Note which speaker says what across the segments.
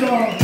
Speaker 1: round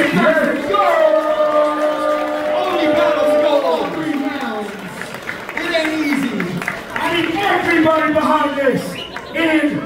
Speaker 2: Only battles go all three rounds. It ain't easy.
Speaker 1: I need everybody behind this. And